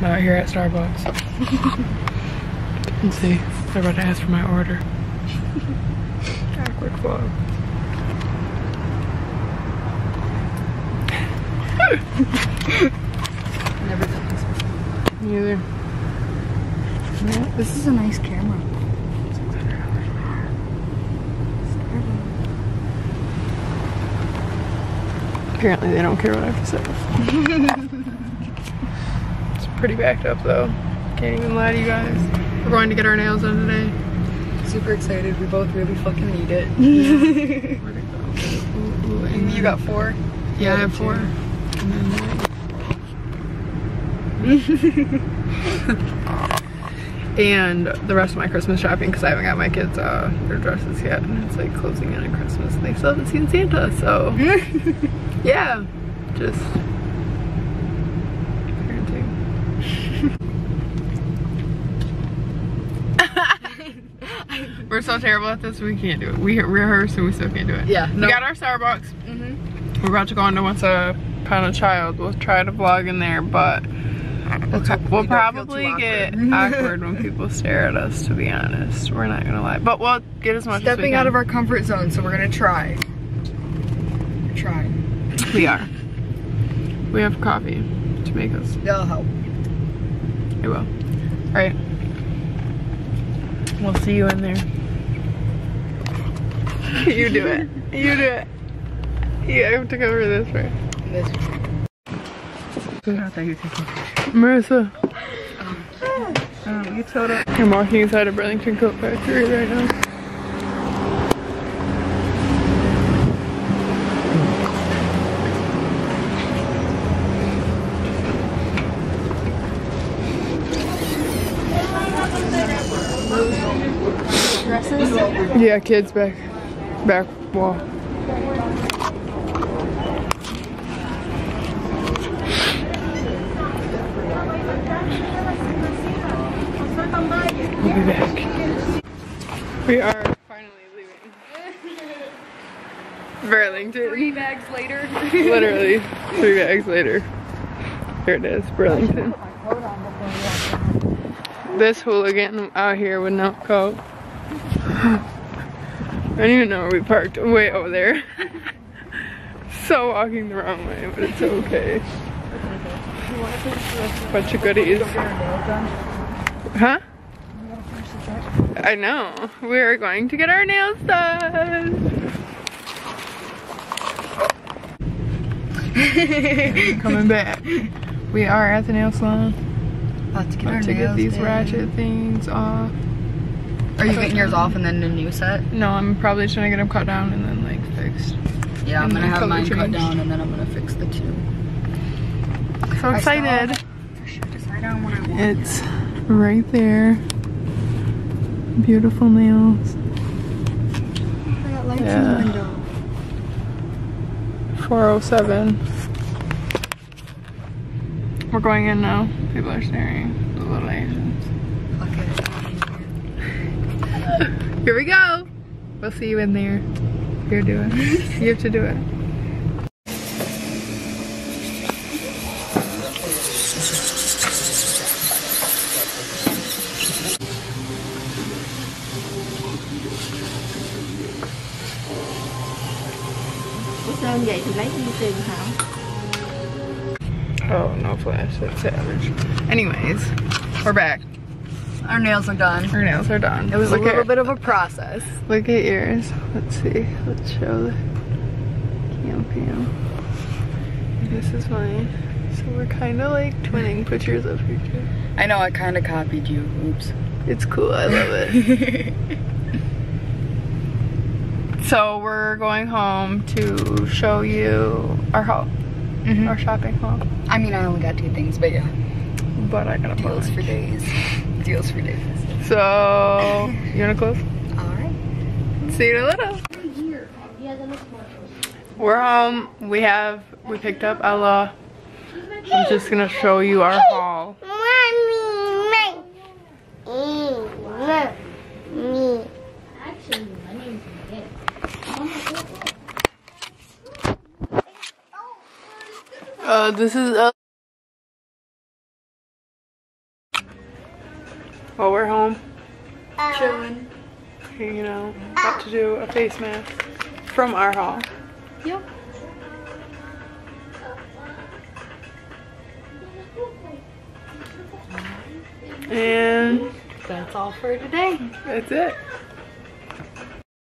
I'm out here at Starbucks. Let's see. They're about to ask for my order. Quick vlog. Never done this before. Neither. This is a nice camera. Apparently they don't care what I have to say. pretty backed up though. Can't even lie to you guys. We're going to get our nails done today. Super excited. We both really fucking need it. Where'd it go? Ooh, ooh, and you got four? Yeah, I have four. And and the rest of my Christmas shopping because I haven't got my kids uh, their dresses yet and it's like closing in on Christmas and they still haven't seen Santa so yeah just we're so terrible at this we can't do it we rehearse and we still can't do it Yeah, no. we got our Starbucks Mm-hmm. we're about to go into Once a pan of Child. We'll try to vlog in there, but we'll, we we'll probably get awkward. awkward when people stare at us, to be honest. We're not gonna lie. But we'll get as much as we Stepping can. out of our comfort zone, so we're gonna try. We're trying. We are. We have coffee to make us. That'll help. It will. Alright. We'll see you in there. you do it. You do it. You have to cover this way. This Marisa. um, you told it. I'm walking inside a Burlington Coat Factory right now. Yeah, kids back, back wall. We'll be back. We are finally leaving. Burlington. Three bags later. Literally, three bags later. Here it is, Burlington. This hooligan out here with no coat. I don't even know where we parked. Way over there. so walking the wrong way, but it's okay. Bunch of goodies. Huh? I know. We're going to get our nails done. Coming back. We are at the nail salon. About to get our About to get these done. ratchet things off. Are you getting yours off and then a new set? No, I'm probably just gonna get them cut down and then like fixed. Yeah, I'm gonna have mine cut down and then I'm gonna fix the two. So excited. I decide on what I want. It's right there. Beautiful nails. I got lights in Yeah. the window. 407. We're going in now. People are staring. The little Asians. Fuck it. Here we go. We'll see you in there. You're doing. You have to do it. Oh, no flash. That's savage. Anyways, we're back. Our nails are done. Our nails are done. It was Look a little at, bit of a process. Look at yours. Let's see. Let's show the cam cam. This is mine. So we're kind of like twinning pictures of each other. I know I kind of copied you. Oops. It's cool. I love it. so we're going home to show you our haul, Mhm. our shopping haul. I mean, I only got two things, but yeah. But I got a Deals bunch. for days. Deals for days. So you wanna close? All right. See you in a little. We're home. We have we picked up Ella. I'm just gonna show you our haul. Uh, this is while we're home, uh, Chilling. you know, uh. about to do a face mask from our haul. Yep. And That's all for today. that's it.